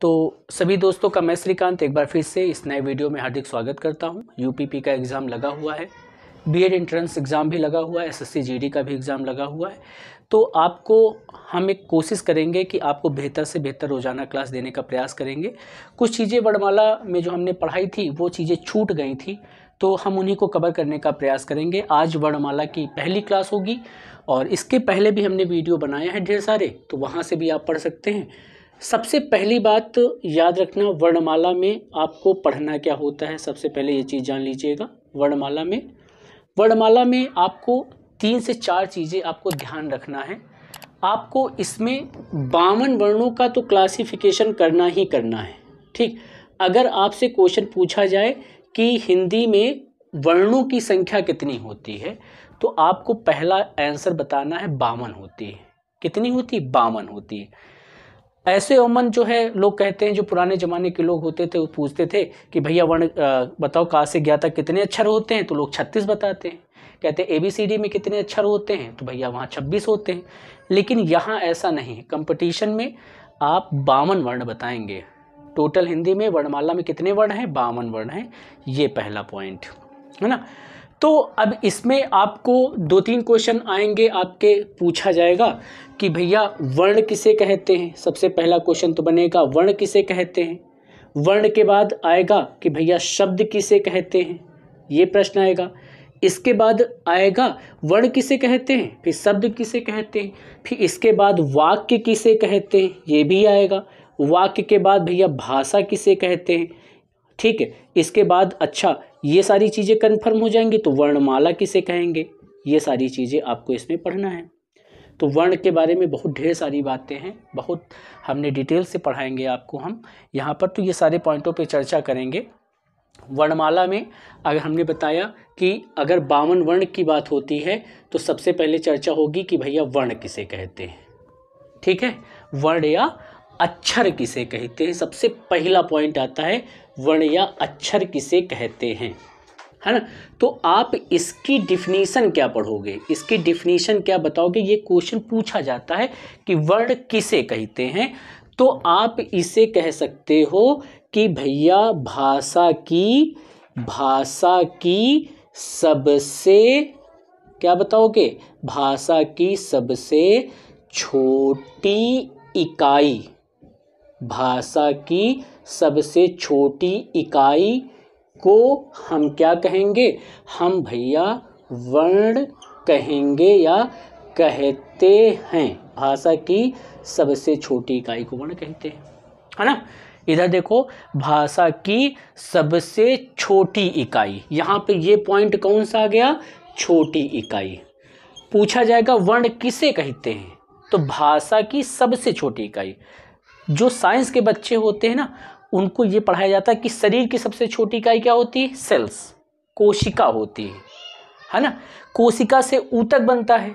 तो सभी दोस्तों का मैं श्रीकांत एक बार फिर से इस नए वीडियो में हार्दिक स्वागत करता हूँ। यूपीपी का एग्ज़ाम लगा हुआ है। बीएड एंट्रेंस एग्ज़ाम भी लगा हुआ है। एसएससी जीडी का भी एग्ज़ाम लगा हुआ है। तो आपको हम एक कोशिश करेंगे कि आपको बेहतर से बेहतर रोज़ाना क्लास देने का प्रयास करेंगे। कुछ चीज़ें वर्णमाला में जो हमने पढ़ाई थी, वो चीज़ें छूट गई थी। तो हम उन्हीं को कवर करने का प्रयास करेंगे। आज वर्णमाला की पहली क्लास होगी और इसके पहले भी हमने वीडियो बनाए हैं ढेर सारे। तो वहाँ से भी आप पढ़ सकते हैं। सबसे पहली बात याद रखना, वर्णमाला में आपको पढ़ना क्या होता है? सबसे पहले ये चीज़ जान लीजिएगा, वर्णमाला में। वर्णमाला में आपको तीन से चार चीज़ें आपको ध्यान रखना है। आपको इसमें बावन वर्णों का तो क्लासिफिकेशन करना ही करना है, ठीक? अगर आपसे क्वेश्चन पूछा जाए कि हिंदी में वर्णों की संख्या कितनी होती है तो आपको पहला आंसर बताना है, बावन होती है। कितनी होती है? बावन होती है। ऐसे अमन जो है, लोग कहते हैं, जो पुराने ज़माने के लोग होते थे, वो पूछते थे कि भैया वर्ण बताओ कहाँ से गया था कितने अक्षर होते हैं? तो लोग छत्तीस बताते हैं। कहते हैं ए बी सी डी में कितने अक्षर होते हैं? तो भैया वहाँ छब्बीस होते हैं। लेकिन यहाँ ऐसा नहीं है। कंपटीशन में आप बावन वर्ण बताएँगे। टोटल हिंदी में वर्णमाला में कितने वर्ण हैं? बावन वर्ण हैं। ये पहला पॉइंट, है ना? तो अब इसमें आपको दो तीन क्वेश्चन आएँगे, आपके पूछा जाएगा। कि भैया, वर्ण किसे कहते हैं? सबसे पहला क्वेश्चन तो बनेगा, वर्ण किसे कहते हैं? वर्ण के बाद आएगा कि भैया, शब्द किसे कहते हैं? ये प्रश्न आएगा। इसके बाद आएगा, वर्ण किसे कहते हैं? फिर शब्द किसे कहते हैं? फिर इसके बाद वाक्य किसे कहते हैं? ये भी आएगा। वाक्य के बाद भैया, भाषा किसे कहते हैं? ठीक है, इसके बाद अच्छा ये सारी चीज़ें कन्फर्म हो जाएँगी तो वर्णमाला किसे कहेंगे? ये सारी चीज़ें आपको इसमें पढ़ना है। तो वर्ण के बारे में बहुत ढेर सारी बातें हैं, बहुत हमने डिटेल से पढ़ाएँगे आपको हम। यहाँ पर तो ये सारे पॉइंटों पे चर्चा करेंगे। वर्णमाला में अगर हमने बताया कि अगर बावन वर्ण की बात होती है तो सबसे पहले चर्चा होगी कि भैया वर्ण किसे कहते हैं। ठीक है? वर्ण या अक्षर किसे कहते हैं? सबसे पहला पॉइंट आता है, वर्ण या अक्षर किसे कहते हैं? है ना? तो आप इसकी डिफिनीशन क्या पढ़ोगे? इसकी डिफिनीशन क्या बताओगे? ये क्वेश्चन पूछा जाता है कि वर्ड किसे कहते हैं? तो आप इसे कह सकते हो कि भैया, भाषा की भाषा की सबसे, क्या बताओगे? भाषा की सबसे छोटी इकाई, भाषा की सबसे छोटी इकाई को हम क्या कहेंगे? हम भैया वर्ण कहेंगे या कहते हैं। भाषा की सबसे छोटी इकाई को वर्ण कहते हैं। है ना? इधर देखो, भाषा की सबसे छोटी इकाई। यहाँ पे ये पॉइंट कौन सा आ गया? छोटी इकाई। पूछा जाएगा, वर्ण किसे कहते हैं? तो भाषा की सबसे छोटी इकाई। जो साइंस के बच्चे होते हैं ना उनको ये पढ़ाया जाता है कि शरीर की सबसे छोटी इकाई क्या होती है? सेल्स कोशिका होती है। है ना? कोशिका से ऊतक बनता है।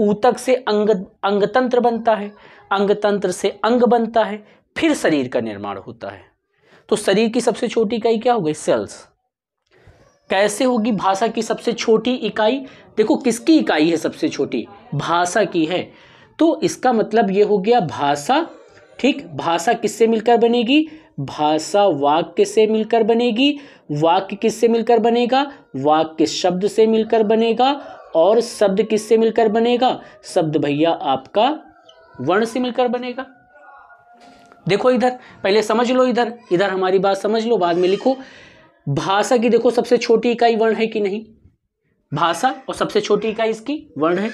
ऊतक से अंग, अंगतंत्र बनता है। अंगतंत्र से अंग बनता है। फिर शरीर का निर्माण होता है। तो शरीर की सबसे छोटी इकाई क्या हो गई? सेल्स कैसे होगी? भाषा की सबसे छोटी इकाई? देखो, किसकी इकाई है सबसे छोटी? भाषा की है। तो इसका मतलब ये हो गया भाषा। ठीक? भाषा किससे मिलकर बनेगी? भाषा वाक्य से मिलकर बनेगी, वाक्य किससे मिलकर बनेगा? वाक्य शब्द से मिलकर बनेगा। और शब्द किससे मिलकर बनेगा? शब्द भैया आपका वर्ण से मिलकर बनेगा। देखो इधर, पहले समझ लो इधर। इधर हमारी बात समझ लो, बाद में लिखो। भाषा की देखो सबसे छोटी इकाई वर्ण है कि नहीं? भाषा और सबसे छोटी इकाई इसकी वर्ण है।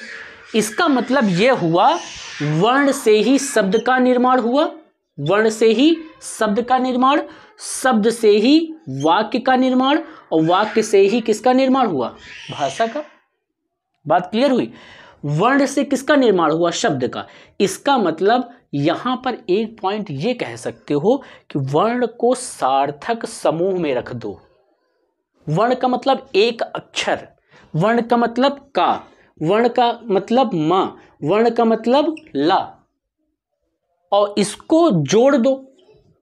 इसका मतलब यह हुआ, वर्ण से ही शब्द का निर्माण हुआ। वर्ण से ही, शब्द का निर्माण, शब्द से ही, वाक्य का निर्माण, और वाक्य से ही किसका निर्माण हुआ? भाषा का। बात क्लियर हुई? वर्ण से किसका निर्माण हुआ? शब्द का। इसका मतलब यहाँ पर एक पॉइंट ये कह सकते हो कि वर्ण को सार्थक समूह में रख दो। वर्ण का मतलब एक अक्षर, वर्ण का मतलब का, वर्ण का मतलब माँ, वर्ण का मतलब ला। और इसको जोड़ दो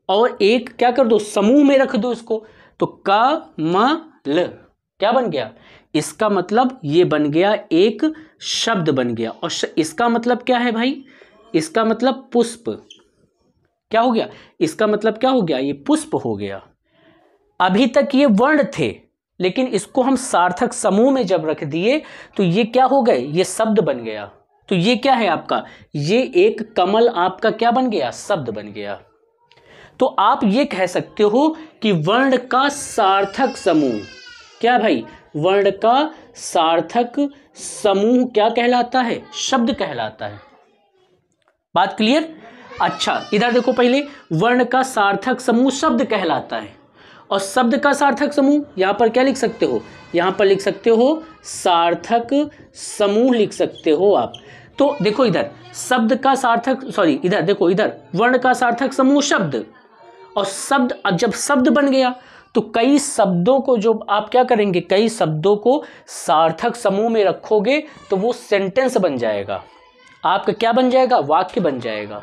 और एक क्या कर दो, समूह में रख दो इसको। तो का, म, ल, क्या बन गया? इसका मतलब ये बन गया, एक शब्द बन गया। और इसका मतलब क्या है भाई? इसका मतलब पुष्प। क्या हो गया? इसका मतलब क्या हो गया? ये पुष्प हो गया। अभी तक ये वर्ण थे, लेकिन इसको हम सार्थक समूह में जब रख दिए तो ये क्या हो गए? ये शब्द बन गया। तो ये क्या है आपका? ये एक कमल आपका क्या बन गया? शब्द बन गया। तो आप ये कह सकते हो कि वर्ण का सार्थक समूह। क्या भाई? वर्ण का सार्थक समूह क्या कहलाता है? शब्द कहलाता है। बात क्लियर? अच्छा इधर देखो पहले। वर्ण का सार्थक समूह शब्द कहलाता है। और शब्द का सार्थक समूह, यहाँ पर क्या लिख सकते हो? यहाँ पर लिख सकते हो, सार्थक समूह लिख सकते हो आप। तो देखो इधर, शब्द का सार्थक सॉरी इधर देखो, इधर, वर्ण का सार्थक समूह शब्द। और शब्द, अब जब शब्द बन गया तो कई शब्दों को जो आप क्या करेंगे, कई शब्दों को सार्थक समूह में रखोगे तो वो सेंटेंस बन जाएगा। आपका क्या बन जाएगा? वाक्य बन जाएगा।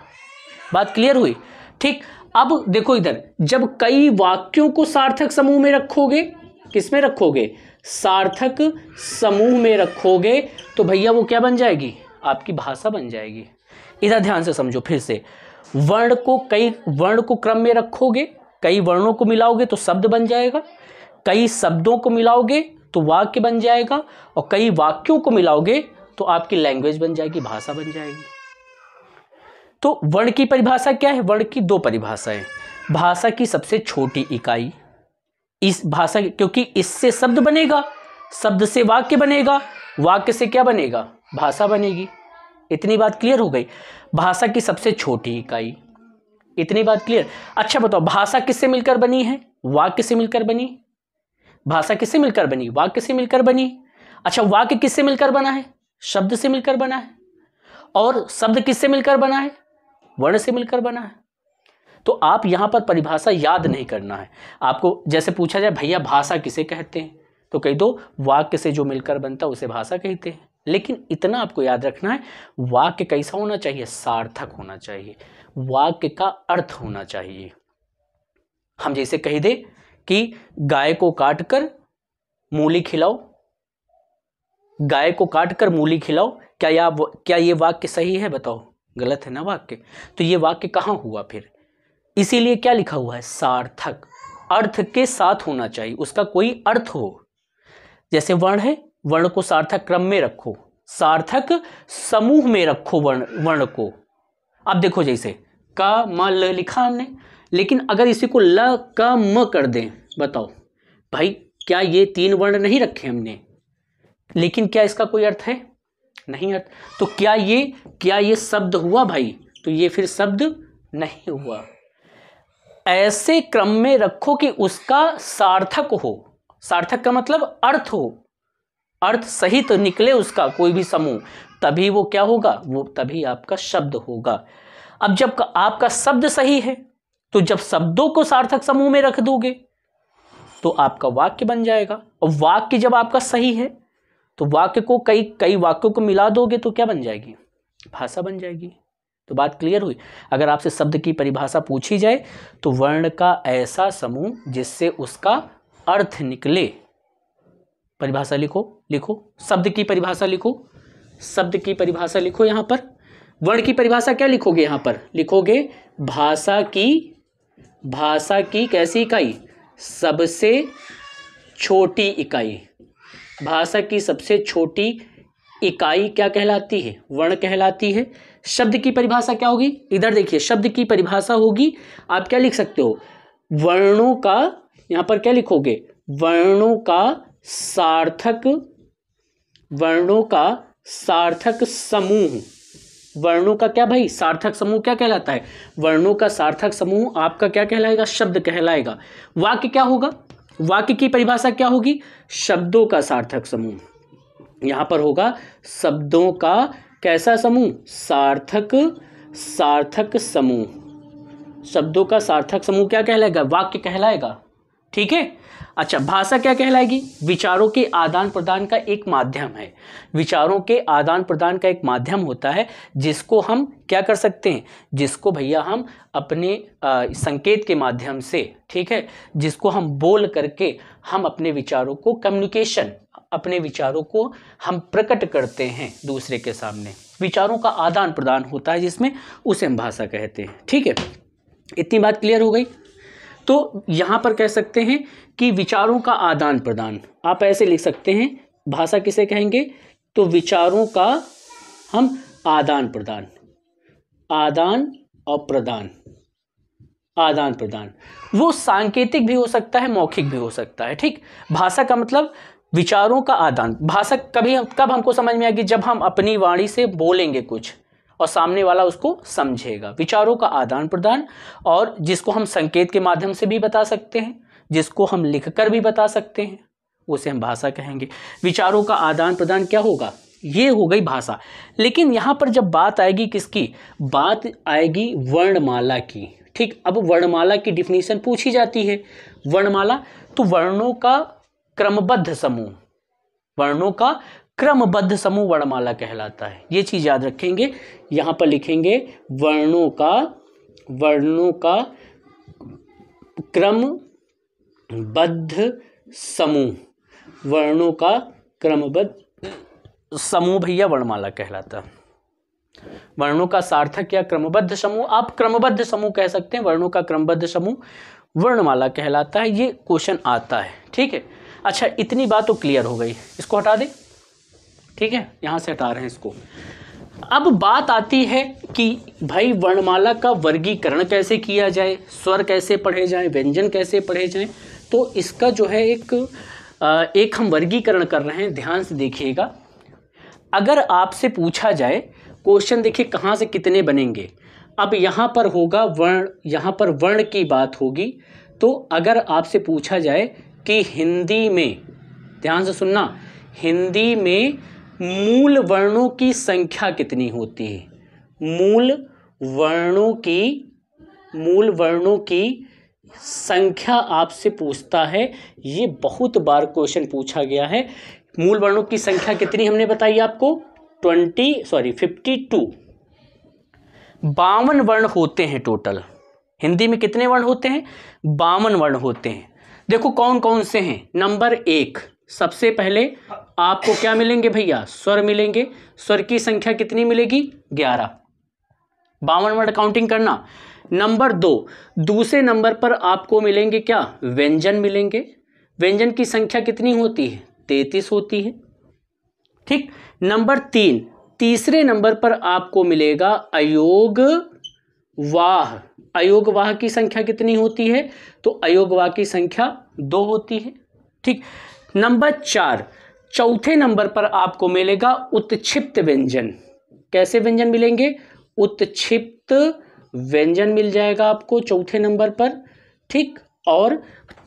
बात क्लियर हुई? ठीक, अब देखो इधर, जब कई वाक्यों को सार्थक समूह में रखोगे, किसमें रखोगे? सार्थक समूह में रखोगे तो भैया वो क्या बन जाएगी? आपकी भाषा बन जाएगी। इधर ध्यान से समझो फिर से। वर्ण को कई, वर्ण को क्रम में रखोगे, कई वर्णों को मिलाओगे तो शब्द बन जाएगा। कई शब्दों को मिलाओगे तो वाक्य बन जाएगा और कई वाक्यों को मिलाओगे तो आपकी लैंग्वेज बन जाएगी, भाषा बन जाएगी। तो वर्ण की परिभाषा क्या है? वर्ण की दो परिभाषाएँ। भाषा की सबसे छोटी इकाई, इस भाषा क्योंकि इससे शब्द बनेगा, शब्द से वाक्य बनेगा, वाक्य से क्या बनेगा? भाषा बनेगी। इतनी बात क्लियर हो गई। भाषा की सबसे छोटी इकाई। इतनी बात क्लियर। अच्छा बताओ, भाषा किससे मिलकर बनी है? वाक्य से मिलकर बनी? भाषा किससे मिलकर बनी? वाक्य से मिलकर बनी। अच्छा वाक्य किससे मिलकर बना है? शब्द से मिलकर बना है। और शब्द किससे मिलकर बना है? वर्ण से मिलकर बना है। तो आप यहाँ पर परिभाषा याद नहीं करना है। आपको जैसे पूछा जाए, भैया, भाषा किसे कहते हैं? तो कह दो, वाक्य से जो मिलकर बनता है, उसे भाषा कहते हैं। लेकिन इतना आपको याद रखना है, वाक्य कैसा होना चाहिए? सार्थक होना चाहिए। वाक्य का अर्थ होना चाहिए। हम जैसे कह दे कि गाय को काटकर मूली खिलाओ। गाय को काटकर मूली खिलाओ। क्या या क्या ये वाक्य सही है बताओ? गलत है ना वाक्य? तो ये वाक्य कहाँ हुआ फिर? इसीलिए क्या लिखा हुआ है? सार्थक। अर्थ के साथ होना चाहिए। उसका कोई अर्थ हो। जैसे वर्ण है वर्ण को सार्थक क्रम में रखो, सार्थक समूह में रखो वर्ण वर्ण को। अब देखो जैसे, क, म, ल लिखा हमने, लेकिन अगर इसी को ल, क, म कर दें, बताओ, भाई, क्या ये तीन वर्ण नहीं रखे हमने? लेकिन क्या इसका कोई अर्थ है? नहीं अर्थ। तो क्या ये क्या ये शब्द हुआ भाई? तो ये फिर शब्द नहीं हुआ। ऐसे क्रम में रखो कि उसका सार्थक हो। सार्थक का मतलब अर्थ हो। अर्थ सहित तो निकले उसका कोई भी समूह, तभी वो क्या होगा? वो तभी आपका शब्द होगा। अब जब आपका शब्द सही है तो जब शब्दों को सार्थक समूह में रख दोगे तो आपका वाक्य बन जाएगा। और वाक्य जब आपका सही है तो वाक्य को कई कई वाक्यों को मिला दोगे तो क्या बन जाएगी? भाषा बन जाएगी। तो बात क्लियर हुई? अगर आपसे शब्द की परिभाषा पूछी जाए तो वर्ण का ऐसा समूह जिससे उसका अर्थ निकले। परिभाषा लिखो लिखो, शब्द की परिभाषा लिखो, शब्द की परिभाषा लिखो यहाँ पर। वर्ण की परिभाषा क्या लिखोगे यहाँ पर? लिखोगे भाषा की भाषा की कैसी इकाई? सबसे छोटी इकाई। भाषा की सबसे छोटी इकाई क्या कहलाती है? वर्ण कहलाती है। शब्द की परिभाषा क्या होगी? इधर देखिए, शब्द की परिभाषा होगी। आप क्या लिख सकते हो? वर्णों का, यहाँ पर क्या लिखोगे? वर्णों का सार्थक वर्णों का सार्थक समूह। वर्णों का क्या भाई? सार्थक समूह क्या कहलाता है? वर्णों का सार्थक समूह आपका क्या कहलाएगा? शब्द कहलाएगा। वाक्य क्या होगा? वाक्य की परिभाषा क्या होगी? शब्दों का सार्थक समूह। यहाँ पर होगा, शब्दों का कैसा समूह? सार्थक सार्थक समूह। शब्दों का सार्थक समूह क्या कहलाएगा? वाक्य कहलाएगा। ठीक है? अच्छा भाषा क्या कहलाएगी? विचारों के आदान प्रदान का एक माध्यम है। विचारों के आदान प्रदान का एक माध्यम होता है जिसको हम क्या कर सकते हैं? जिसको भैया हम अपने आ, संकेत के माध्यम से ठीक है? जिसको हम बोल करके हम अपने विचारों को कम्युनिकेशन अपने विचारों को हम प्रकट करते हैं दूसरे के सामने। विचारों का आदान प्रदान होता है जिसमें उसे हम भाषा कहते हैं ठीक है? इतनी बात क्लियर हो गई? तो यहाँ पर कह सकते हैं कि विचारों का आदान प्रदान। आप ऐसे लिख सकते हैं, भाषा किसे कहेंगे? तो विचारों का हम आदान प्रदान। आदान और प्रदान। आदान प्रदान। वो सांकेतिक भी हो सकता है, मौखिक भी हो सकता है, ठीक? भाषा का मतलब विचारों का आदान। भाषा कभी कब हमको समझ में आएगी जब हम अपनी वाणी से बोलेंगे कुछ और सामने वाला उसको समझेगा। विचारों का आदान प्रदान और जिसको हम संकेत के माध्यम से भी बता सकते हैं, जिसको हम लिख कर भी बता सकते हैं, उसे हम भाषा कहेंगे। विचारों का आदान प्रदान क्या होगा? ये हो गई भाषा। लेकिन यहाँ पर जब बात आएगी किसकी? बात आएगी वर्णमाला की। ठीक, अब वर्णमाला की डिफिनीशन पूछी जाती है। वर्णमाला तो वर्णों का क्रमबद्ध समूह, वर्णों का क्रमबद्ध समूह वर्णमाला कहलाता है। ये चीज़ याद रखेंगे। यहाँ पर लिखेंगे वर्णों का वर्णों का क्रमबद्ध समूह। वर्णों का क्रमबद्ध समूह भैया वर्णमाला कहलाता। है वर्णों का सार्थक या क्रमबद्ध समूह, आप क्रमबद्ध समूह कह सकते हैं। वर्णों का क्रमबद्ध समूह वर्णमाला कहलाता है। ये क्वेश्चन आता है। ठीक है? अच्छा इतनी बात तो क्लियर हो गई। इसको हटा दे। ठीक है? यहाँ से हटा रहे हैं इसको। अब बात आती है कि भाई वर्णमाला का वर्गीकरण कैसे किया जाए, स्वर कैसे पढ़े जाए, व्यंजन कैसे पढ़े जाए तो इसका जो है एक एक हम वर्गीकरण कर रहे हैं। ध्यान से देखिएगा। अगर आपसे पूछा जाए, क्वेश्चन देखिए कहाँ से कितने बनेंगे। अब यहाँ पर होगा वर्ण, यहाँ पर वर्ण की बात होगी। तो अगर आपसे पूछा जाए कि हिंदी में, ध्यान से सुनना, हिंदी में मूल वर्णों की संख्या कितनी होती है? मूल वर्णों की, मूल वर्णों की संख्या आपसे पूछता है। ये बहुत बार क्वेश्चन पूछा गया है। मूल वर्णों की संख्या कितनी हमने बताई आपको? ट्वेंटी सॉरी फिफ्टी टू बावन वर्ण होते हैं टोटल हिंदी में कितने वर्ण होते हैं? बावन वर्ण होते हैं। देखो कौन कौन से हैं। नंबर एक। सबसे पहले आपको क्या मिलेंगे भैया? स्वर मिलेंगे। स्वर की संख्या कितनी मिलेगी? ग्यारह। बावन वर्ड काउंटिंग करना। नंबर दो, दूसरे नंबर पर आपको मिलेंगे क्या? व्यंजन मिलेंगे। व्यंजन की संख्या कितनी होती है? तैतीस होती है। ठीक? नंबर तीन, तीसरे नंबर पर आपको मिलेगा अयोग वाह। अयोग वाह की संख्या कितनी होती है? तो अयोग वाह की संख्या दो होती है। ठीक? नंबर चार, चौथे नंबर पर आपको मिलेगा उत्क्षिप्त व्यंजन। कैसे व्यंजन मिलेंगे? उत्क्षिप्त व्यंजन मिल जाएगा आपको चौथे नंबर पर, ठीक? और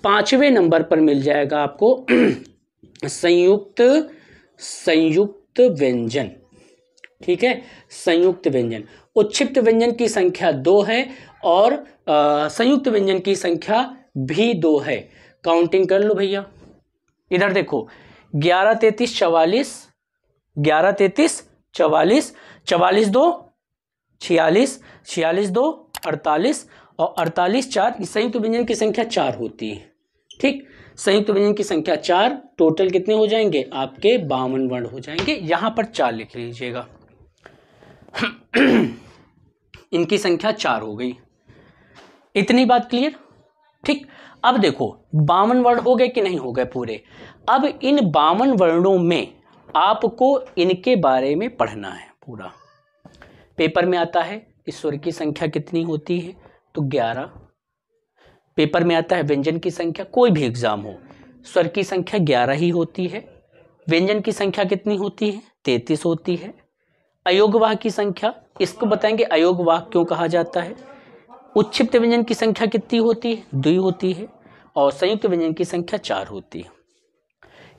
पाँचवें नंबर पर मिल जाएगा आपको संयुक्त संयुक्त व्यंजन, ठीक है? संयुक्त व्यंजन। उत्क्षिप्त व्यंजन की संख्या दो है और संयुक्त व्यंजन की संख्या भी दो है। काउंटिंग कर लो भैया। इधर देखो, ग्यारह तैतीस चवालीस, ग्यारह तैतीस चवालीस चवालीस दो, छियालीस छियालीस दो, अड़तालीस, और अड़तालीस चार संयुक्त व्यंजन की संख्या चार होती है। ठीक? संयुक्त व्यंजन की संख्या चार टोटल कितने हो जाएँगे? आपके बावन वर्ण हो जाएँगे। यहाँ पर चार लिख लीजिएगा। इनकी संख्या चार हो गई। इतनी बात क्लियर ठीक? अब देखो, बावन वर्ण हो गए कि नहीं हो गए पूरे? अब इन बावन वर्णों में आपको इनके बारे में पढ़ना है पूरा। पेपर में आता है ईश्वर की संख्या कितनी होती है? तो ग्यारह। पेपर में आता है, व्यंजन की संख्या, कोई भी एग्ज़ाम हो। स्वर की संख्या ग्यारह ही होती है। व्यंजन की संख्या कितनी होती है? तैतीस होती है। अयोगवाह की संख्या, इसको बताएँगे अयोगवाह क्यों कहा जाता है? उच्छिप्त व्यंजन की संख्या कितनी होती है? दुई होती है और संयुक्त व्यंजन की संख्या चार होती है।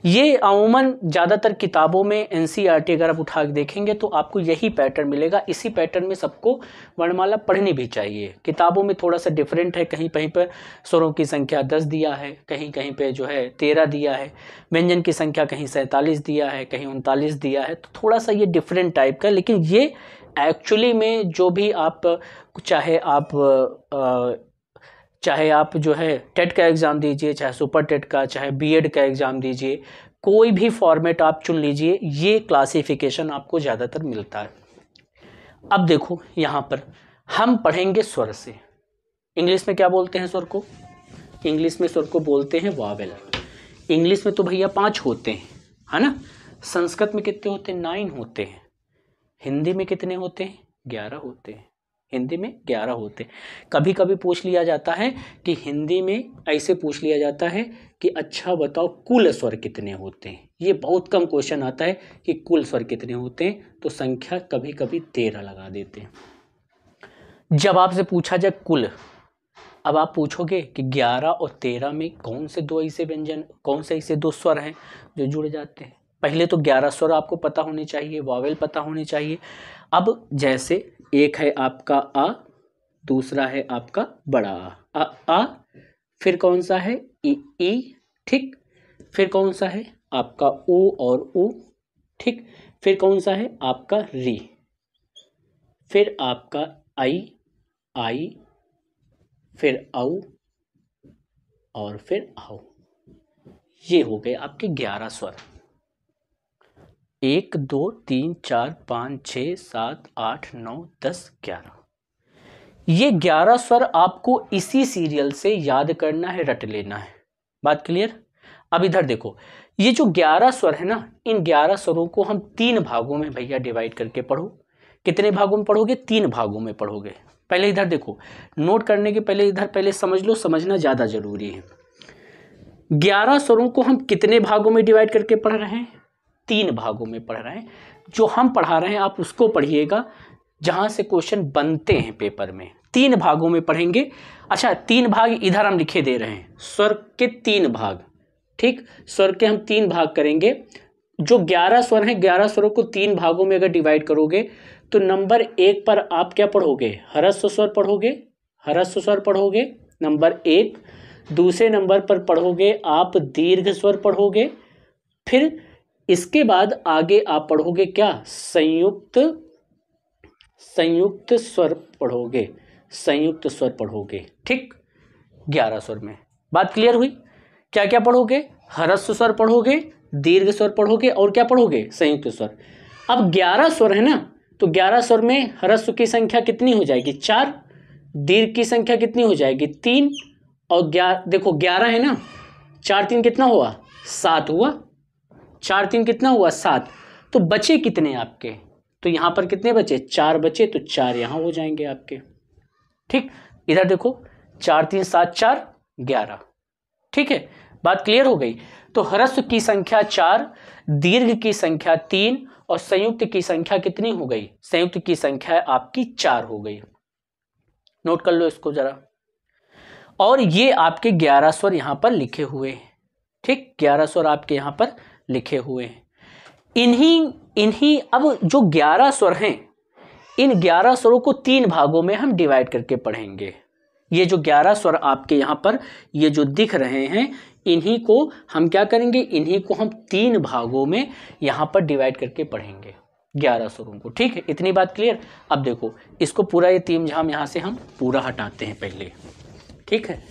ये अमूमन ज़्यादातर किताबों में एन अगर आप उठा के देखेंगे तो आपको यही पैटर्न मिलेगा। इसी पैटर्न में सबको वर्णमाला पढ़नी भी चाहिए। किताबों में थोड़ा सा डिफरेंट है। कहीं कहीं पर स्वरों की संख्या दस दिया है, कहीं कहीं पे जो है तेरह दिया है, व्यंजन की संख्या कहीं सैंतालीस दिया है, कहीं उनतालीस दिया है। तो थोड़ा सा ये डिफरेंट टाइप का लेकिन ये एक्चुअली में जो भी आप चाहे आप चाहे आप जो है टेट का एग्ज़ाम दीजिए, चाहे सुपर टेट का, चाहे बीएड का एग्ज़ाम दीजिए, कोई भी फॉर्मेट आप चुन लीजिए, ये क्लासिफिकेशन आपको ज़्यादातर मिलता है। अब देखो यहाँ पर, हम पढ़ेंगे स्वर से। इंग्लिश में क्या बोलते हैं स्वर को? इंग्लिश में स्वर को बोलते हैं वावेल। इंग्लिश में तो भैया पाँच होते हैं, है ना? संस्कृत में कितने होते हैं? नाइन होते हैं। हिंदी में कितने होते हैं? ग्यारह होते हैं। हिंदी में ग्यारह होते कभी कभी पूछ लिया जाता है कि हिंदी में ऐसे पूछ लिया जाता है कि अच्छा बताओ, कुल स्वर कितने होते हैं? ये बहुत कम क्वेश्चन आता है कि कुल स्वर कितने होते हैं तो संख्या कभी कभी तेरह लगा देते हैं। जब आपसे पूछा जाए कुल, अब आप पूछोगे कि ग्यारह और तेरह में कौन से दो ऐसे व्यंजन, कौन से ऐसे दो स्वर हैं जो जुड़ जाते हैं? पहले तो ग्यारह स्वर आपको पता होने चाहिए वावेल पता होने चाहिए। अब जैसे एक है आपका आ दूसरा है आपका बड़ा। आ आ, आ फिर कौन सा है? ई ठीक। फिर कौन सा है? आपका ओ और ऊ ठीक। फिर कौन सा है? आपका री। फिर आपका आई आई। फिर औ और फिर आओ ये हो गए आपके ग्यारह स्वर। एक, दो, तीन, चार, पाँच, छ, सात, आठ, नौ, दस, ग्यारह। ये ग्यारह स्वर आपको इसी सीरियल से याद करना है, रट लेना है। बात क्लियर? अब इधर देखो, ये जो ग्यारह स्वर है ना, इन ग्यारह स्वरों को हम तीन भागों में भैया डिवाइड करके पढ़ो। कितने भागों में पढ़ोगे? तीन भागों में पढ़ोगे। पहले इधर देखो नोट करने के पहले इधर पहले समझ लो, समझना ज़्यादा ज़रूरी है। ग्यारह स्वरों को हम कितने भागों में डिवाइड करके पढ़ रहे हैं? तीन भागों में पढ़ रहे हैं। जो हम पढ़ा रहे हैं, आप उसको पढ़िएगा, जहाँ से क्वेश्चन बनते हैं पेपर में। तीन भागों में पढ़ेंगे। अच्छा तीन भाग इधर हम लिखे दे रहे हैं। स्वर के तीन भाग, ठीक? स्वर के हम तीन भाग करेंगे। जो ग्यारह स्वर हैं, ग्यारह स्वरों को तीन भागों में अगर डिवाइड करोगे तो नंबर एक पर आप क्या पढ़ोगे? हरस्व स्वर पढ़ोगे? हरस्व स्वर पढ़ोगे? नंबर एक। दूसरे नंबर पर पढ़ोगे, आप दीर्घ स्वर पढ़ोगे। फिर इसके बाद आगे आप पढ़ोगे क्या? संयुक्त संयुक्त स्वर पढ़ोगे। संयुक्त स्वर पढ़ोगे। ठीक? ग्यारह स्वर में। बात क्लियर हुई? क्या क्या पढ़ोगे? हरस्व स्वर पढ़ोगे, दीर्घ स्वर पढ़ोगे और क्या पढ़ोगे? संयुक्त स्वर। अब ग्यारह स्वर है ना? तो ग्यारह स्वर में हरस्व की संख्या कितनी हो जाएगी? चार। दीर्घ की संख्या कितनी हो जाएगी? तीन। और ग्यारह देखो, ग्यारह है ना? चार तीन कितना हुआ? सात हुआ। चार तीन कितना हुआ? सात। तो बचे कितने आपके? तो यहाँ पर कितने बचे? चार बचे तो चार यहाँ हो जाएँगे आपके। ठीक? इधर देखो, चार तीन सात चार ग्यारह। ठीक है? बात क्लियर हो गई? तो ह्रस्व की संख्या चार, दीर्घ की संख्या तीन और संयुक्त की संख्या कितनी हो गई? संयुक्त की संख्या आपकी चार हो गई। नोट कर लो इसको जरा। और ये आपके ग्यारह स्वर यहाँ पर लिखे हुए हैं। ठीक? ग्यारह स्वर आपके यहाँ पर लिखे हुए हैं। इन्हीं इन्हीं, अब जो ग्यारह स्वर हैं, इन ग्यारह स्वरों को तीन भागों में हम डिवाइड करके पढ़ेंगे। ये जो ग्यारह स्वर आपके यहाँ पर, ये जो दिख रहे हैं, इन्हीं को हम क्या करेंगे? इन्हीं को हम तीन भागों में यहाँ पर डिवाइड करके पढ़ेंगे, ग्यारह स्वरों को। ठीक है? इतनी बात क्लियर अब देखो, इसको पूरा ये तीन झाम यहाँ से हम पूरा हटाते हैं पहले। ठीक है?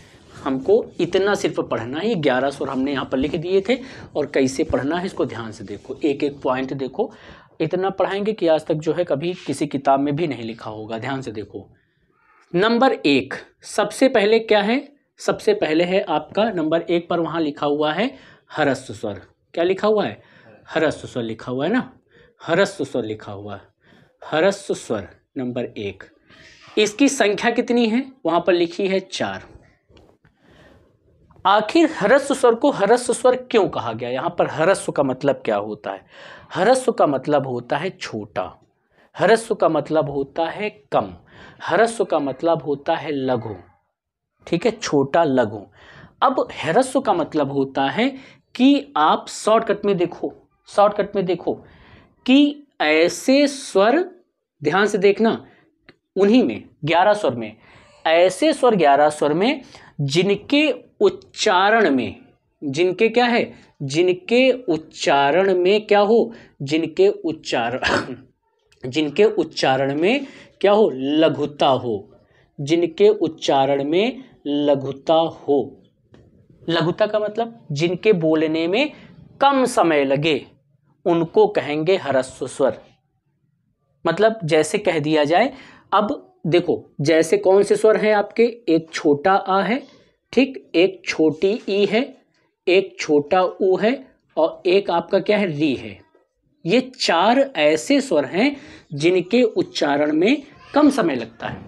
हमको इतना सिर्फ़ पढ़ना है ग्यारह स्वर हमने यहाँ पर लिख दिए थे और कैसे पढ़ना है इसको ध्यान से देखो। एक एक पॉइंट देखो। इतना पढ़ाएँगे कि आज तक जो है कभी किसी किताब में भी नहीं लिखा होगा। ध्यान से देखो। नंबर एक, सबसे पहले क्या है? सबसे पहले है आपका नंबर एक पर वहाँ लिखा हुआ है हरस्व स्वर। क्या लिखा हुआ है? हरस्व स्वर लिखा हुआ है ना? हरस्व स्वर लिखा हुआ। है हरस्व स्वर नंबर एक। इसकी संख्या कितनी है? वहाँ पर लिखी है चार। आखिर हरस्व स्वर को हरस्व स्वर क्यों कहा गया? यहाँ पर हरस्व का मतलब क्या होता है? हरस्व का मतलब होता है छोटा। हरस्व का मतलब होता है कम। हरस्व का मतलब होता है लघु। ठीक है? छोटा, लघु। अब हरस्व का मतलब होता है कि आप शॉर्टकट में देखो शॉर्टकट में देखो कि ऐसे स्वर, ध्यान से देखना, उन्हीं में, ग्यारह स्वर में, ऐसे स्वर, ग्यारह स्वर में जिनके उच्चारण में। जिनके क्या है? जिनके उच्चारण में क्या हो? जिनके उच्चारण जिनके उच्चारण में क्या हो? लघुता हो। जिनके उच्चारण में लघुता हो। लघुता का मतलब जिनके बोलने में कम समय लगे, उनको कहेंगे हरस्व स्वर। मतलब जैसे कह दिया जाए, अब देखो, जैसे कौन से स्वर हैं आपके? एक छोटा आ है ठीक एक छोटी ई है, एक छोटा ऊ है और एक आपका क्या है, री है। ये चार ऐसे स्वर हैं जिनके उच्चारण में कम समय लगता है।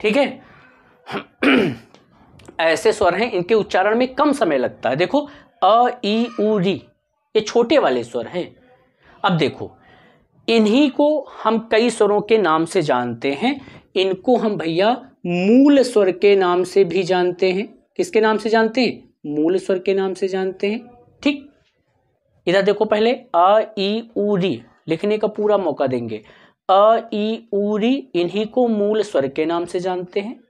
ठीक है? ऐसे स्वर हैं इनके उच्चारण में कम समय लगता है। देखो, अ, ई, उ, री, ये छोटे वाले स्वर हैं। अब देखो, इन्हीं को हम कई स्वरों के नाम से जानते हैं। इनको हम भैया मूल स्वर के नाम से भी जानते हैं। किसके नाम से जानते हैं? मूल स्वर के नाम से जानते हैं। ठीक? इधर देखो पहले, अ ई उ, री, लिखने का पूरा मौका देंगे। अ ई उ, री, इन्हीं को मूल स्वर के नाम से जानते हैं।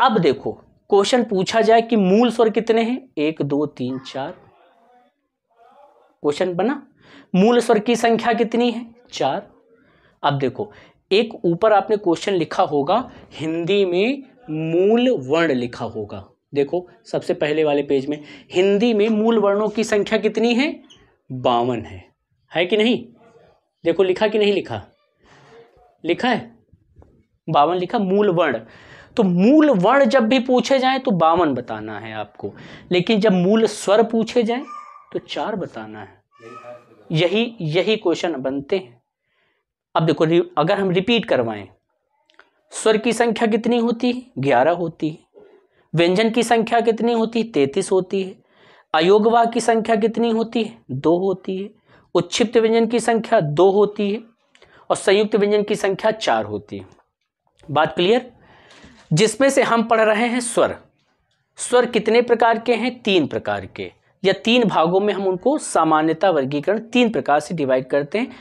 अब देखो, क्वेश्चन पूछा जाए कि मूल स्वर कितने हैं? एक, दो, तीन, चार। क्वेश्चन बना। मूल स्वर की संख्या कितनी है? चार। अब देखो एक ऊपर आपने क्वेश्चन लिखा होगा, हिंदी में मूल वर्ण लिखा होगा। देखो, सबसे पहले वाले पेज में, हिंदी में मूल वर्णों की संख्या कितनी है? बावन है। है कि नहीं? देखो, लिखा कि नहीं लिखा? लिखा है? बावन लिखा, मूल वर्ण। तो मूल वर्ण जब भी पूछे जाए तो बावन बताना है आपको। लेकिन जब मूल स्वर पूछे जाए तो चार बताना है। यही यही क्वेश्चन बनते हैं। अब देखो अगर हम रिपीट करवाएँ, स्वर की संख्या कितनी होती है? ग्यारह होती है। व्यंजन की संख्या कितनी होती है? तैतीस होती है। अयोगवा की संख्या कितनी होती है? दो होती है। उच्छिप्त व्यंजन की संख्या दो होती है और संयुक्त व्यंजन की संख्या चार होती है। बात क्लियर जिसमें से हम पढ़ रहे हैं स्वर। स्वर कितने प्रकार के हैं? तीन प्रकार के। या तीन भागों में हम उनको सामान्यता वर्गीकरण तीन प्रकार से डिवाइड करते हैं।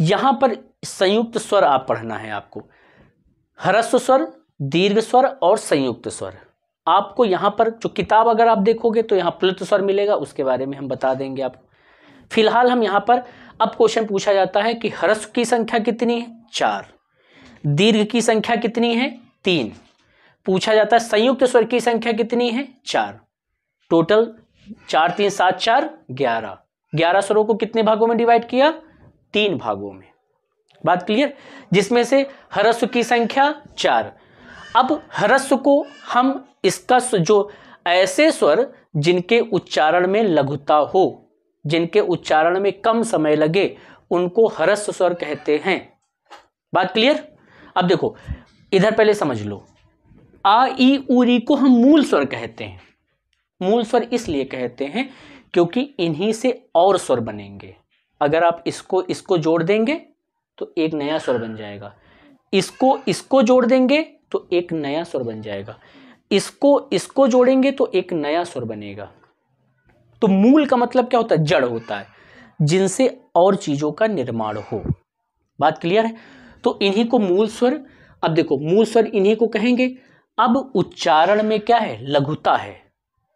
यहाँ पर संयुक्त स्वर आप पढ़ना है आपको। हरस्व स्वर, दीर्घ स्वर और संयुक्त स्वर। आपको यहाँ पर जो किताब अगर आप देखोगे तो यहाँ प्लुत स्वर मिलेगा, उसके बारे में हम बता देंगे आपको। फ़िलहाल हम यहाँ पर, अब क्वेश्चन पूछा जाता है कि ह्रस्व की संख्या कितनी है? चार। दीर्घ की संख्या कितनी है? तीन। पूछा जाता है संयुक्त स्वर की संख्या कितनी है? चार। टोटल चार, तीन, सात, चार, ग्यारह। ग्यारह स्वरों को कितने भागों में डिवाइड किया? तीन भागों में। बात क्लियर? जिसमें से हरस्व की संख्या चार। अब हरस्व को हम इसका जो ऐसे स्वर जिनके उच्चारण में लघुता हो, जिनके उच्चारण में कम समय लगे, उनको हरस्व स्वर कहते हैं। बात क्लियर? अब देखो, इधर पहले समझ लो। आ, ई उरी को हम मूल स्वर कहते हैं। मूल स्वर इसलिए कहते हैं क्योंकि इन्हीं से और स्वर बनेंगे। अगर आप इसको इसको जोड़ देंगे तो एक नया स्वर बन जाएगा। इसको इसको जोड़ देंगे तो एक नया स्वर बन जाएगा। इसको इसको जोड़ेंगे तो एक नया स्वर बनेगा। तो मूल का मतलब क्या होता है? जड़ होता है, जिनसे और चीज़ों का निर्माण हो। बात क्लियर है? तो इन्हीं को मूल स्वर, अब देखो, मूल स्वर इन्हीं को कहेंगे। अब उच्चारण में क्या है? लघुता है।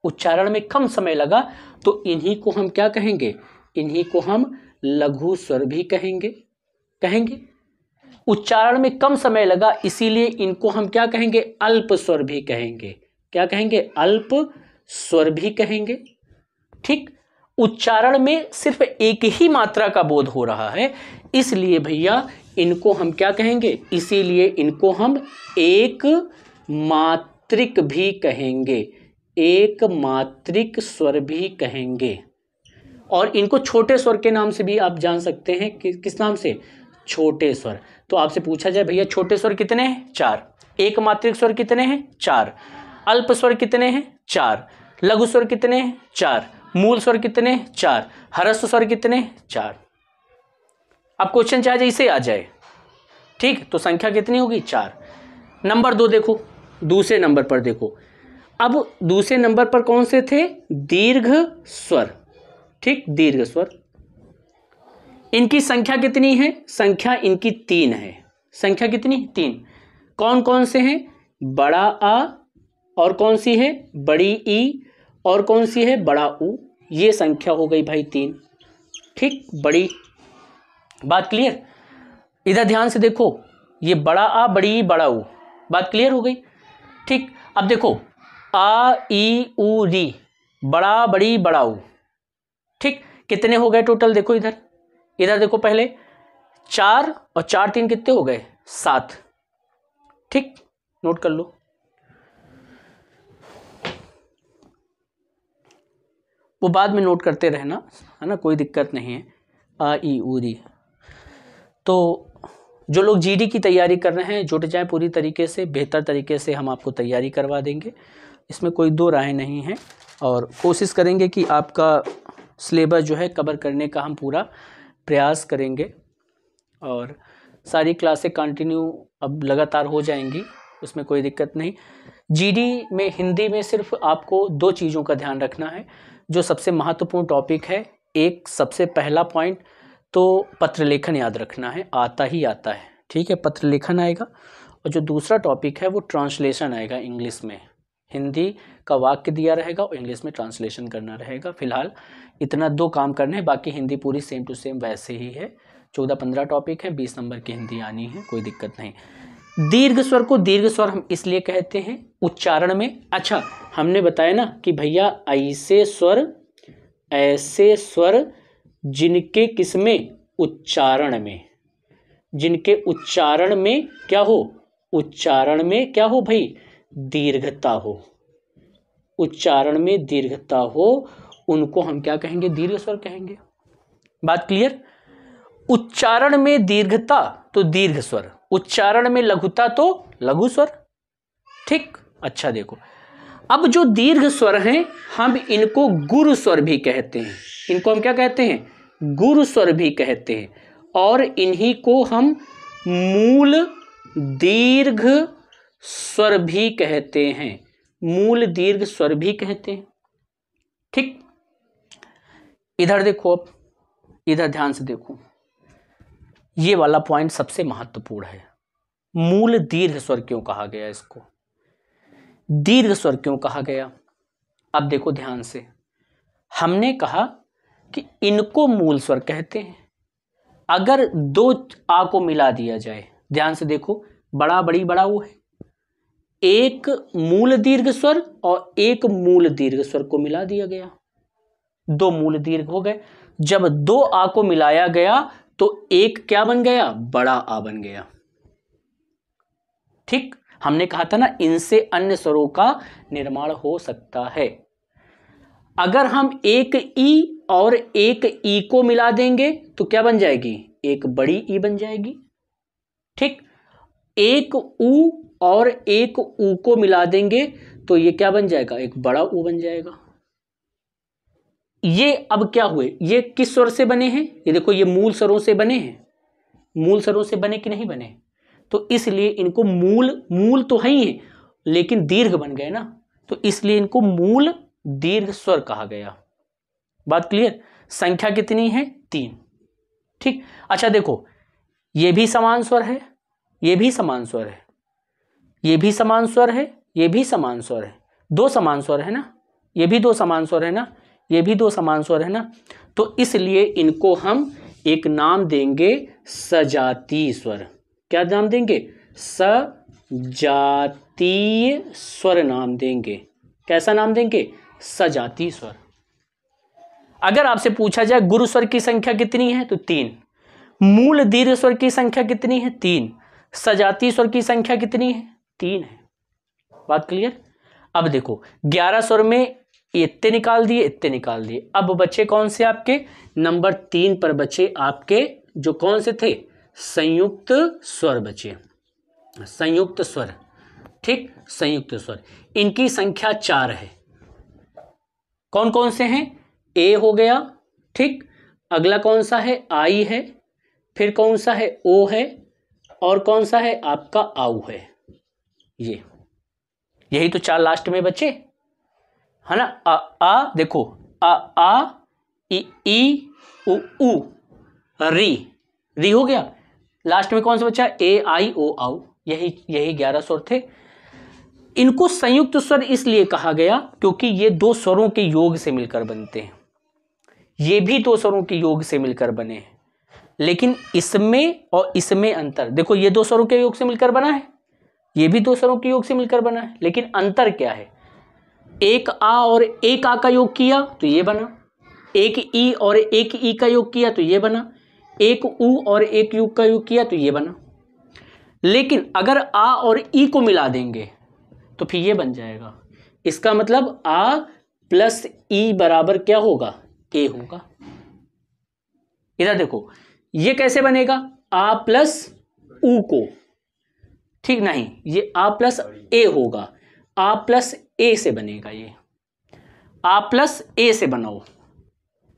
उच्चारण में कम समय लगा तो इन्हीं को हम क्या कहेंगे? इन्हीं को हम लघु स्वर भी कहेंगे। कहेंगे? उच्चारण में कम समय लगा, इसीलिए इनको हम क्या कहेंगे? अल्प स्वर भी कहेंगे। क्या कहेंगे? अल्प स्वर भी कहेंगे। ठीक? उच्चारण में सिर्फ़ एक ही मात्रा का बोध हो रहा है, इसलिए भैया इनको हम क्या कहेंगे? इसीलिए इनको हम एक मात्रिक भी कहेंगे। एक मात्रिक स्वर भी कहेंगे। और इनको छोटे स्वर के नाम से भी आप जान सकते हैं कि किस नाम से? छोटे स्वर। तो आपसे पूछा जाए, भैया, छोटे स्वर कितने हैं? चार। एक मात्रिक स्वर कितने हैं? चार। अल्प स्वर कितने हैं? चार। लघु स्वर कितने हैं? चार। मूल स्वर कितने चार। हरस्व स्वर कितने चार। अब क्वेश्चन चाहे इसे आ जाए। ठीक? तो संख्या कितनी होगी? चार। नंबर दो देखो। दूसरे नंबर पर देखो। अब दूसरे नंबर पर कौन से थे? दीर्घ स्वर। ठीक? दीर्घ स्वर। इनकी संख्या कितनी है? संख्या इनकी तीन है। संख्या कितनी? तीन। कौन कौन से हैं? बड़ा आ और कौन सी है? बड़ी ई और कौन सी है? बड़ा ऊ। ये संख्या हो गई भाई तीन। ठीक? बड़ी। बात क्लियर? इधर ध्यान से देखो। ये बड़ा आ, बड़ी ई, बड़ा ऊ। बात क्लियर हो गई? ठीक? अब देखो। आ, ई उ री। बड़ा, बड़ी, बड़ा ऊ। ठीक? कितने हो गए टोटल? देखो इधर। इधर देखो पहले, चार और चार तीन कितने हो गए? सात। ठीक नोट कर लो। वो बाद में नोट करते रहना, है ना? कोई दिक्कत नहीं है। आ, ई ऊरी तो जो लोग जीडी की तैयारी कर रहे हैं, जुट जाएँ पूरी तरीके से, बेहतर तरीके से हम आपको तैयारी करवा देंगे। इसमें कोई दो राय नहीं है और कोशिश करेंगे कि आपका सिलेबस जो है कवर करने का हम पूरा प्रयास करेंगे और सारी क्लासें कंटिन्यू अब लगातार हो जाएँगी, उसमें कोई दिक्कत नहीं। जीडी में, हिंदी में सिर्फ़ आपको दो चीज़ों का ध्यान रखना है, जो सबसे महत्वपूर्ण टॉपिक है। एक, सबसे पहला पॉइंट तो पत्र लेखन याद रखना है, आता ही आता है। ठीक है पत्र लेखन आएगा और जो दूसरा टॉपिक है, वो ट्रांसलेशन आएगा इंग्लिश में। हिंदी का वाक्य दिया रहेगा और इंग्लिश में ट्रांसलेशन करना रहेगा। फ़िलहाल इतना दो काम करने हैं, बाकी हिंदी पूरी सेम टू सेम वैसे ही है। चौदह पंद्रह टॉपिक है, बीस नंबर की हिंदी आनी है, कोई दिक्कत नहीं। दीर्घ स्वर को दीर्घ स्वर हम इसलिए कहते हैं उच्चारण में। अच्छा हमने बताया ना कि भैया ऐसे स्वर ऐसे स्वर जिनके किसमें? उच्चारण में। जिनके उच्चारण में क्या हो? उच्चारण में क्या हो भाई? दीर्घता हो। उच्चारण में दीर्घता हो, उनको हम क्या कहेंगे? दीर्घ स्वर कहेंगे। बात क्लियर उच्चारण में दीर्घता तो दीर्घ स्वर। उच्चारण में लघुता तो लघु स्वर। ठीक? अच्छा देखो। अब जो दीर्घ स्वर हैं, हम इनको गुरु स्वर भी कहते हैं। इनको हम क्या कहते हैं? गुरु स्वर भी कहते हैं। और इन्हीं को हम मूल दीर्घ स्वर भी कहते हैं। मूल दीर्घ स्वर भी कहते हैं। ठीक? इधर देखो अब, इधर ध्यान से देखो। ये वाला पॉइंट सबसे महत्वपूर्ण है। मूल दीर्घ स्वर क्यों कहा गया इसको? दीर्घ स्वर क्यों कहा गया? अब देखो ध्यान से। हमने कहा कि इनको मूल स्वर कहते हैं। अगर दो आ को मिला दिया जाए, ध्यान से देखो, बड़ा बड़ी बड़ा वो है। एक मूल दीर्घ स्वर और एक मूल दीर्घ स्वर को मिला दिया गया। दो मूल दीर्घ हो गए। जब दो आ को मिलाया गया तो एक क्या बन गया? बड़ा आ बन गया। ठीक, हमने कहा था ना, इनसे अन्य स्वरों का निर्माण हो सकता है। अगर हम एक ई और एक ई को मिला देंगे तो क्या बन जाएगी? एक बड़ी ई बन जाएगी। ठीक, एक ऊ और एक ऊ को मिला देंगे तो ये क्या बन जाएगा? एक बड़ा ऊ बन जाएगा। ये अब क्या हुए? ये किस स्वर से बने हैं? ये देखो, ये मूल स्वरों से बने हैं। मूल स्वरों से बने कि नहीं बने? तो इसलिए इनको मूल मूल तो है ही है, लेकिन दीर्घ बन गए ना। तो इसलिए इनको मूल दीर्घ स्वर कहा गया। बात क्लियर? संख्या कितनी है? तीन। ठीक? अच्छा देखो, ये भी समान स्वर है, ये भी समान स्वर है। ये भी समान स्वर है, ये भी समान स्वर है। दो समान स्वर है ना? ये भी दो समान स्वर है ना? ये भी दो समान स्वर है ना? तो इसलिए इनको हम एक नाम देंगे सजातीय स्वर। क्या नाम देंगे? सजातीय स्वर नाम देंगे। कैसा नाम देंगे? सजातीय स्वर। अगर आपसे पूछा जाए, गुरु स्वर की संख्या कितनी है? तो तीन। मूल दीर्घ स्वर की संख्या कितनी है? तीन। सजातीय स्वर की संख्या कितनी है? तीन है। बात क्लियर अब देखो, ग्यारह स्वर में इतने निकाल दिए, इतने निकाल दिए। अब बच्चे कौन से आपके? नंबर तीन पर बचे आपके जो कौन से थे? संयुक्त स्वर बचे। संयुक्त स्वर। ठीक? संयुक्त स्वर। इनकी संख्या चार है। कौन कौन से हैं? ए हो गया। ठीक? अगला कौन सा है? आई है। फिर कौन सा है? ओ है। और कौन सा है? आपका आऊ है। ये। यही तो चार लास्ट में बचे। है ना? आ आ, देखो। आ आ ई उ उ, री। री हो गया। लास्ट में कौन सा बचा? ए, आई, ओ, आउ। यही यही ग्यारह स्वर थे। इनको संयुक्त स्वर इसलिए कहा गया क्योंकि ये दो स्वरों के योग से मिलकर बनते हैं। ये भी दो स्वरों के योग से मिलकर बने हैं। लेकिन इसमें और इसमें अंतर। देखो, ये दो स्वरों के योग से मिलकर बना है। ये भी दो स्वरों के योग से मिलकर बना है, लेकिन अंतर क्या है? एक आ और एक आ का योग किया तो ये बना, एक ई और एक ई का योग किया तो ये बना, एक उ और एक युग का योग किया तो ये बना। लेकिन अगर आ और ई को मिला देंगे तो फिर ये बन जाएगा। इसका मतलब आ प्लस ई बराबर क्या होगा? ए होगा। इधर देखो, ये कैसे बनेगा? आ प्लस ऊ को। ठीक नहीं, ये आ प्लस ए होगा। आ प्लस ए से बनेगा ये। आ प्लस ए से बनाओ।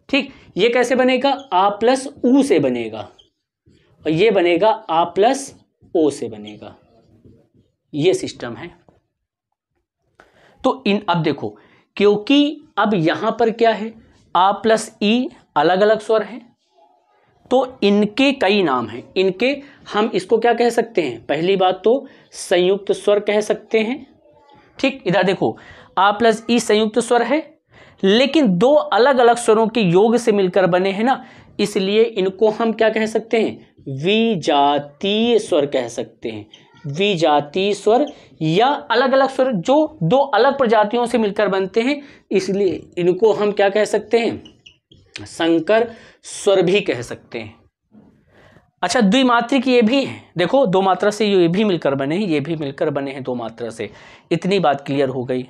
ठीक, ये कैसे बनेगा? आ प्लस ऊ से बनेगा। और ये बनेगा आ प्लस ओ से बनेगा। ये सिस्टम है। तो इन, अब देखो, क्योंकि अब यहाँ पर क्या है? आ प्लस ई अलग अलग स्वर हैं। तो इनके कई नाम हैं। इनके हम इसको क्या कह सकते हैं? पहली बात तो संयुक्त स्वर कह सकते हैं। ठीक, इधर देखो, आ प्लस ई संयुक्त स्वर है, लेकिन दो अलग अलग स्वरों के योग से मिलकर बने हैं ना, इसलिए इनको हम क्या कह सकते हैं? विजातीय स्वर कह सकते हैं। विजातीय स्वर या अलग अलग स्वर जो दो अलग प्रजातियों से मिलकर बनते हैं, इसलिए इनको हम क्या कह सकते हैं? संकर स्वर भी कह सकते हैं। अच्छा द्विमात्रिक ये भी है। देखो, दो मात्रा से ये भी मिलकर बने हैं, ये भी मिलकर बने हैं दो मात्रा से। इतनी बात क्लियर हो गई।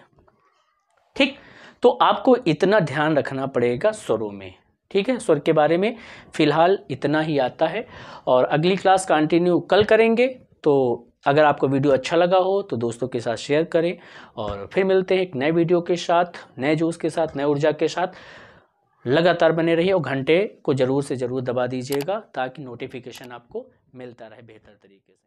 ठीक? तो आपको इतना ध्यान रखना पड़ेगा स्वरों में। ठीक है? स्वर के बारे में फ़िलहाल इतना ही आता है। और अगली क्लास कंटिन्यू कल करेंगे। तो अगर आपको वीडियो अच्छा लगा हो तो दोस्तों के साथ शेयर करें। और फिर मिलते हैं एक नए वीडियो के साथ, नए जोश के साथ, नए ऊर्जा के साथ। लगातार बने रहिए और घंटे को ज़रूर से ज़रूर दबा दीजिएगा ताकि नोटिफिकेशन आपको मिलता रहे बेहतर तरीके से।